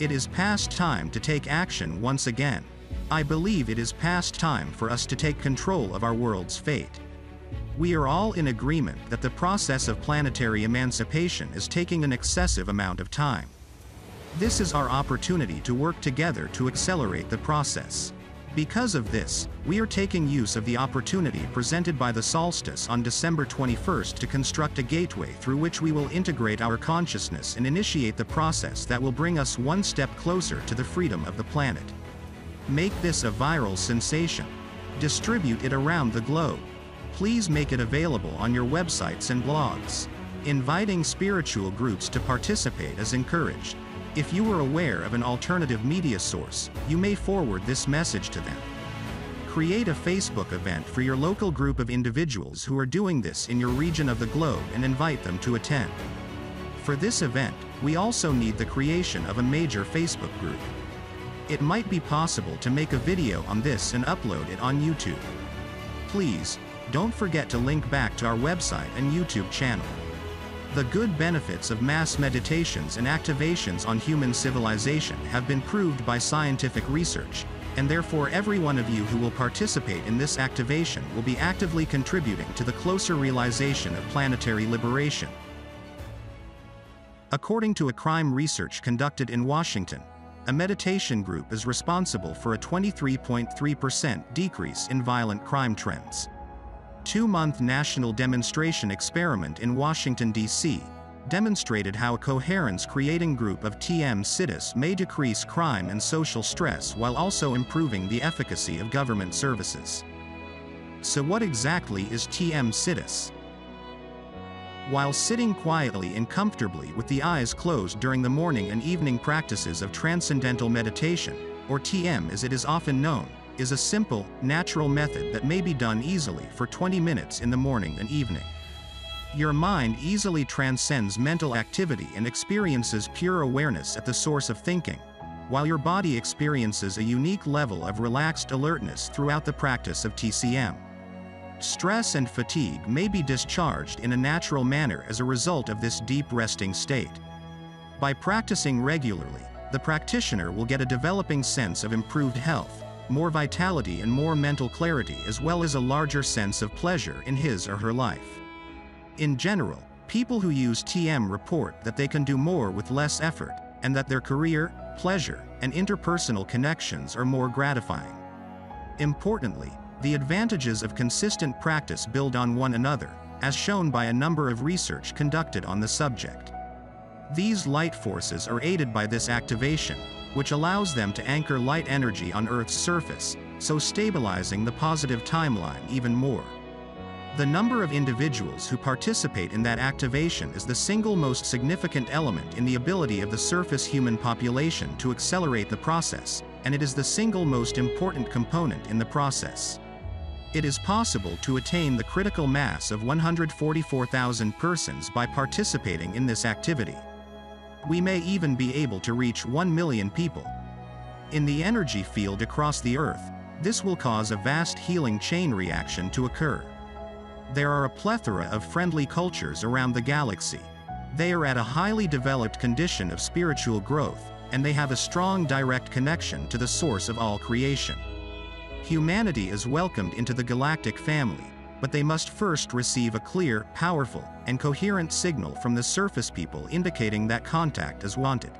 It is past time to take action once again. I believe it is past time for us to take control of our world's fate. We are all in agreement that the process of planetary emancipation is taking an excessive amount of time. This is our opportunity to work together to accelerate the process. Because of this, we are taking use of the opportunity presented by the solstice on December 21st to construct a gateway through which we will integrate our consciousness and initiate the process that will bring us one step closer to the freedom of the planet. Make this a viral sensation. Distribute it around the globe. Please make it available on your websites and blogs. Inviting spiritual groups to participate is encouraged. If you are aware of an alternative media source, you may forward this message to them. Create a Facebook event for your local group of individuals who are doing this in your region of the globe and invite them to attend. For this event, we also need the creation of a major Facebook group. It might be possible to make a video on this and upload it on YouTube. Please, don't forget to link back to our website and YouTube channel. The good benefits of mass meditations and activations on human civilization have been proved by scientific research, and therefore every one of you who will participate in this activation will be actively contributing to the closer realization of planetary liberation. According to a crime research conducted in Washington, a meditation group is responsible for a 23.3% decrease in violent crime trends two-month national demonstration experiment in Washington, D.C., demonstrated how a coherence creating group of TM Sidhis may decrease crime and social stress while also improving the efficacy of government services. So what exactly is TM Sidhis? While sitting quietly and comfortably with the eyes closed during the morning and evening practices of Transcendental Meditation, or TM as it is often known, is a simple, natural method that may be done easily for 20 minutes in the morning and evening. Your mind easily transcends mental activity and experiences pure awareness at the source of thinking, while your body experiences a unique level of relaxed alertness throughout the practice of TCM. Stress and fatigue may be discharged in a natural manner as a result of this deep resting state. By practicing regularly, the practitioner will get a developing sense of improved health, more vitality and more mental clarity as well as a larger sense of pleasure in his or her life. In general, people who use TM report that they can do more with less effort, and that their career, pleasure, and interpersonal connections are more gratifying. Importantly, the advantages of consistent practice build on one another, as shown by a number of research conducted on the subject. These light forces are aided by this activation, which allows them to anchor light energy on Earth's surface, so stabilizing the positive timeline even more. The number of individuals who participate in that activation is the single most significant element in the ability of the surface human population to accelerate the process, and it is the single most important component in the process. It is possible to attain the critical mass of 144,000 persons by participating in this activity. We may even be able to reach 1 million people. In the energy field across the Earth, this will cause a vast healing chain reaction to occur. There are a plethora of friendly cultures around the galaxy. They are at a highly developed condition of spiritual growth, and they have a strong direct connection to the source of all creation. Humanity is welcomed into the galactic family, but they must first receive a clear, powerful, and coherent signal from the surface people indicating that contact is wanted.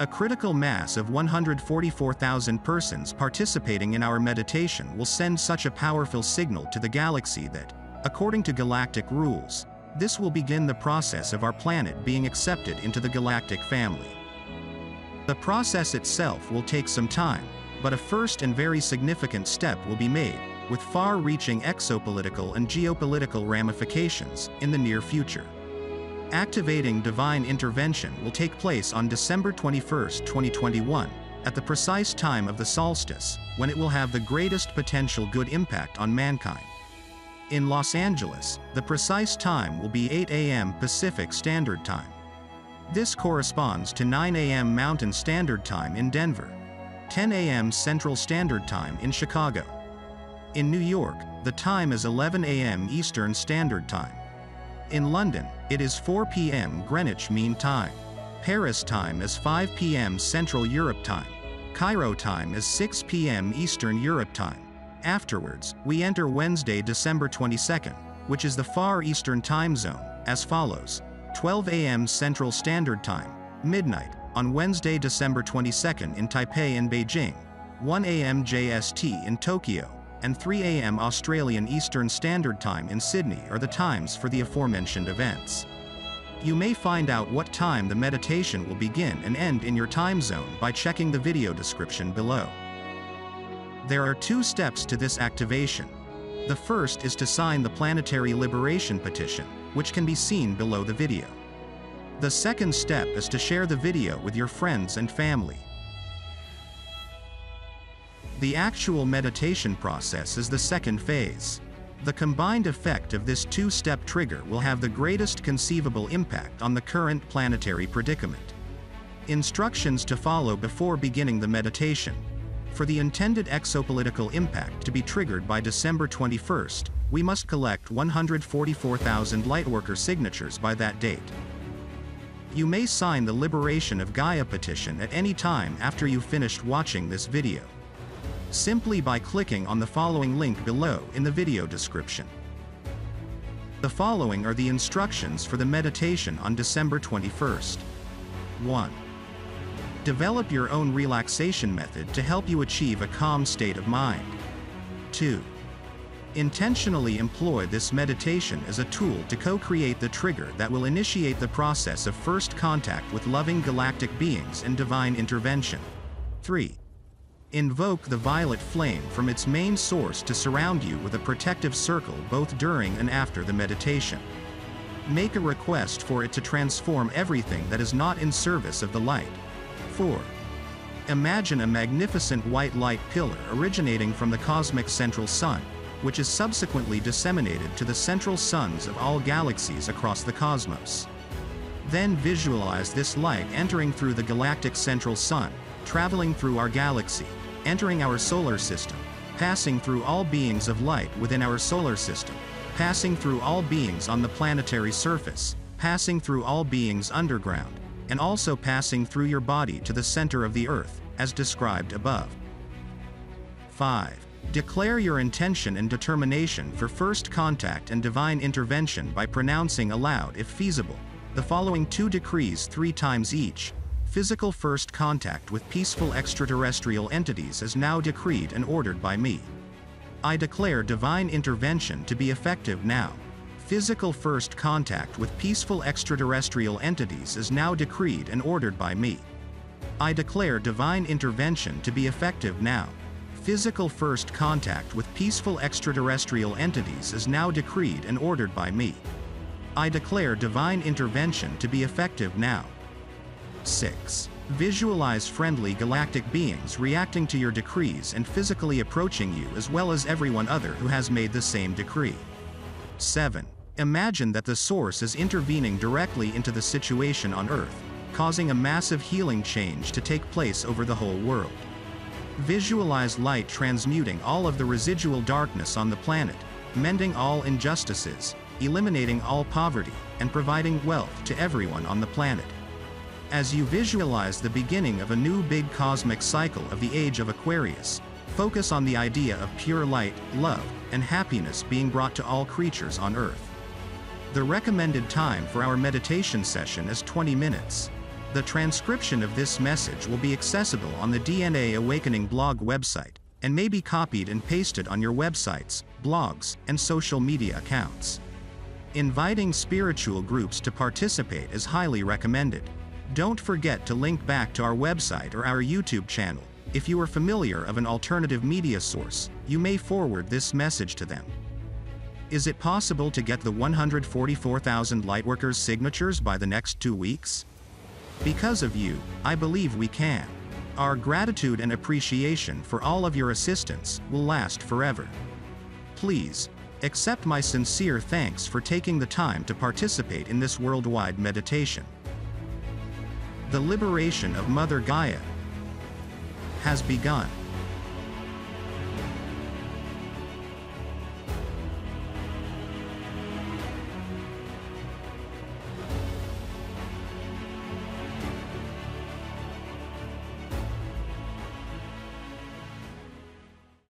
A critical mass of 144,000 persons participating in our meditation will send such a powerful signal to the galaxy that, according to galactic rules, this will begin the process of our planet being accepted into the galactic family. The process itself will take some time, but a first and very significant step will be made, with far-reaching exopolitical and geopolitical ramifications in the near future. Activating divine intervention will take place on December 21, 2021, at the precise time of the solstice, when it will have the greatest potential good impact on mankind. In Los Angeles, the precise time will be 8 a.m. Pacific Standard Time. This corresponds to 9 a.m. Mountain Standard Time in Denver, 10 a.m. Central Standard Time in Chicago, in New York, the time is 11 a.m. Eastern Standard Time. In London, it is 4 p.m. Greenwich Mean Time. Paris time is 5 p.m. Central Europe time. Cairo time is 6 p.m. Eastern Europe time. Afterwards, we enter Wednesday, December 22nd, which is the Far Eastern time zone, as follows 12 a.m. Central Standard Time, midnight, on Wednesday, December 22nd in Taipei and Beijing, 1 a.m. JST in Tokyo, and 3 a.m. Australian Eastern Standard Time in Sydney are the times for the aforementioned events. You may find out what time the meditation will begin and end in your time zone by checking the video description below. There are two steps to this activation. The first is to sign the Planetary Liberation Petition, which can be seen below the video. The second step is to share the video with your friends and family. The actual meditation process is the second phase. The combined effect of this two-step trigger will have the greatest conceivable impact on the current planetary predicament. Instructions to follow before beginning the meditation. For the intended exopolitical impact to be triggered by December 21st, we must collect 144,000 Lightworker signatures by that date. You may sign the Liberation of Gaia petition at any time after you've finished watching this video simply by clicking on the following link below in the video description. The following are the instructions for the meditation on December 21st. 1. Develop your own relaxation method to help you achieve a calm state of mind. 2. Intentionally employ this meditation as a tool to co-create the trigger that will initiate the process of first contact with loving galactic beings and divine intervention. 3. Invoke the violet flame from its main source to surround you with a protective circle both during and after the meditation. Make a request for it to transform everything that is not in service of the light. 4. Imagine a magnificent white light pillar originating from the cosmic central sun, which is subsequently disseminated to the central suns of all galaxies across the cosmos. Then visualize this light entering through the galactic central sun, traveling through our galaxy, entering our solar system, passing through all beings of light within our solar system, passing through all beings on the planetary surface, passing through all beings underground, and also passing through your body to the center of the earth, as described above. 5. Declare your intention and determination for first contact and divine intervention by pronouncing aloud if feasible, the following two decrees three times each, physical first contact with peaceful extraterrestrial entities is now decreed and ordered by me. I declare divine intervention to be effective now. Physical first contact with peaceful extraterrestrial entities is now decreed and ordered by me. I declare divine intervention to be effective now. Physical first contact with peaceful extraterrestrial entities is now decreed and ordered by me. I declare divine intervention to be effective now. 6. Visualize friendly galactic beings reacting to your decrees and physically approaching you as well as everyone other who has made the same decree. 7. Imagine that the Source is intervening directly into the situation on Earth, causing a massive healing change to take place over the whole world. Visualize light transmuting all of the residual darkness on the planet, mending all injustices, eliminating all poverty, and providing wealth to everyone on the planet. As you visualize the beginning of a new big cosmic cycle of the age of Aquarius, focus on the idea of pure light, love, and happiness being brought to all creatures on Earth. The recommended time for our meditation session is 20 minutes. The transcription of this message will be accessible on the DNA Awakening blog website, and may be copied and pasted on your websites, blogs, and social media accounts. Inviting spiritual groups to participate is highly recommended. Don't forget to link back to our website or our YouTube channel. If you are familiar of an alternative media source, you may forward this message to them. Is it possible to get the 144,000 Lightworkers signatures by the next two weeks? Because of you, I believe we can. Our gratitude and appreciation for all of your assistance will last forever. Please, accept my sincere thanks for taking the time to participate in this worldwide meditation. The liberation of Mother Gaia has begun.